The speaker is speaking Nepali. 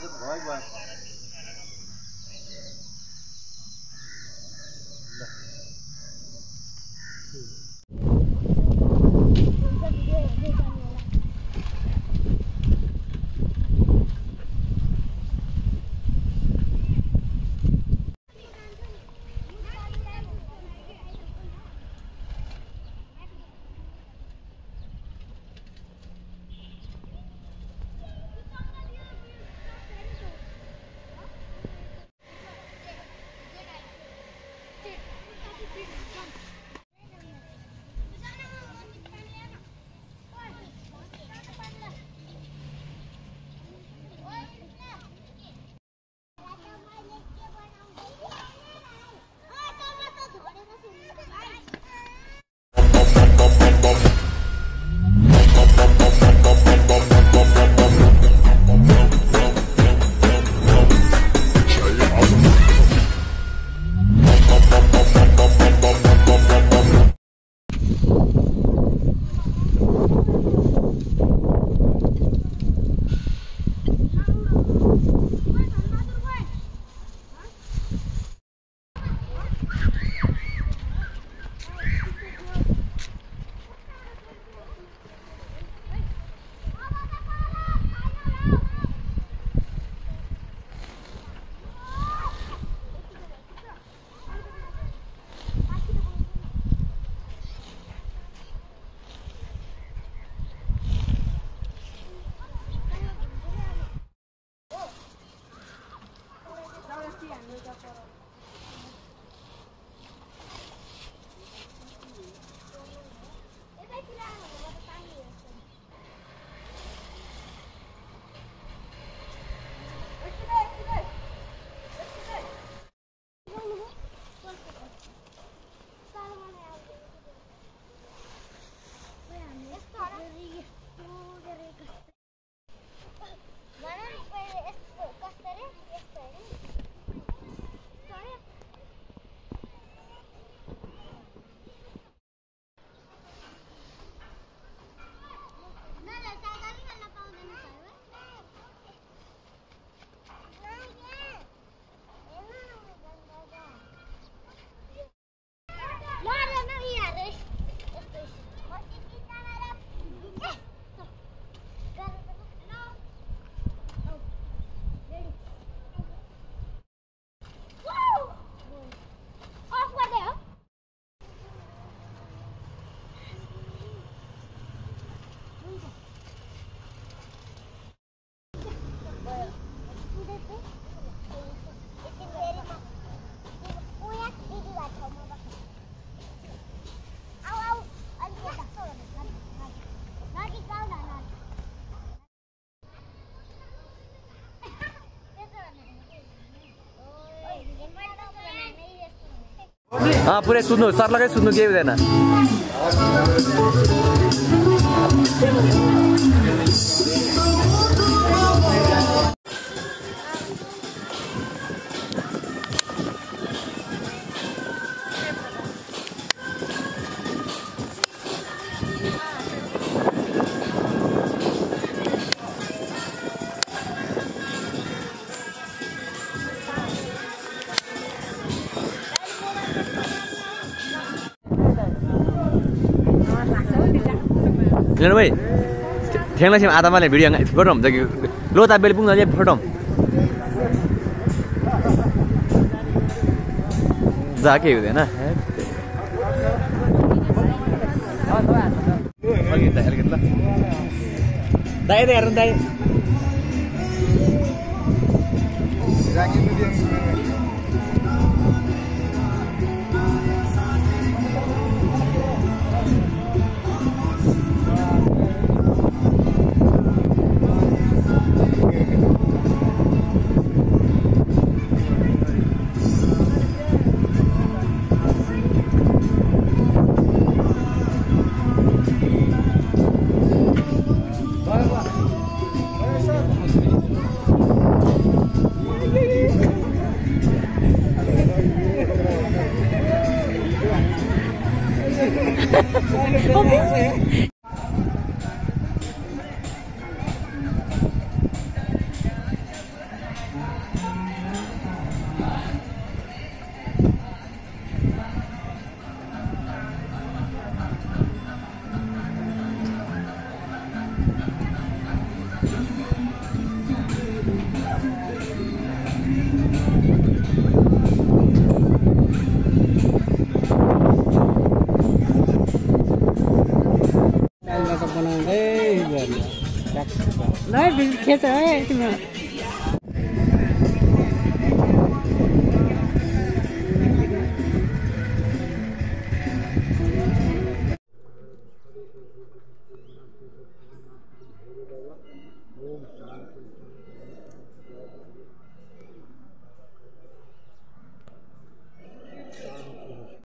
Tính. 这两个要不了 अँ पुरै सुत्नु सर्लकै सुत्नु केही हुँदैन किनभने भाइ ठ्याङ्ला छेउ आधा माले भिडियो फोटो हुन्छ कि लो त बेली पुग्न चाहिँ फोटो जा केही हुँदैन अलिकति अलिकति ल दाइ Ô, 来，不是铁 is 嘛